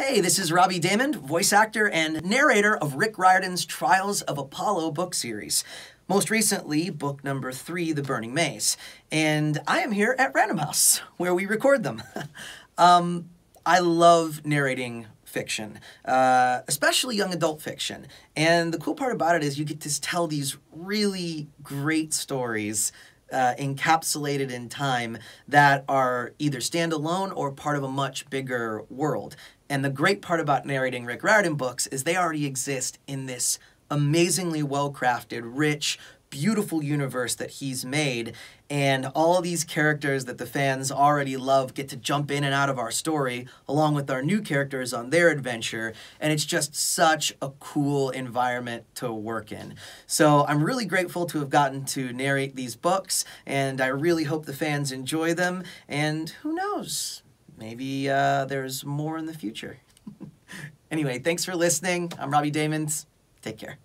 Hey, this is Robbie Daymond, voice actor and narrator of Rick Riordan's Trials of Apollo book series. Most recently, book number three, The Burning Maze. And I am here at Random House, where we record them. um, I love narrating fiction, uh, especially young adult fiction. And the cool part about it is you get to tell these really great stories uh, encapsulated in time that are either standalone or part of a much bigger world. And the great part about narrating Rick Riordan books is they already exist in this amazingly well crafted, rich, beautiful universe that he's made and all these characters that the fans already love get to jump in and out of our story along with our new characters on their adventure and it's just such a cool environment to work in. So i'm really grateful to have gotten to narrate these books and i really hope the fans enjoy them and who knows? Maybe uh, there's more in the future. Anyway thanks for listening. I'm robbie daymond take care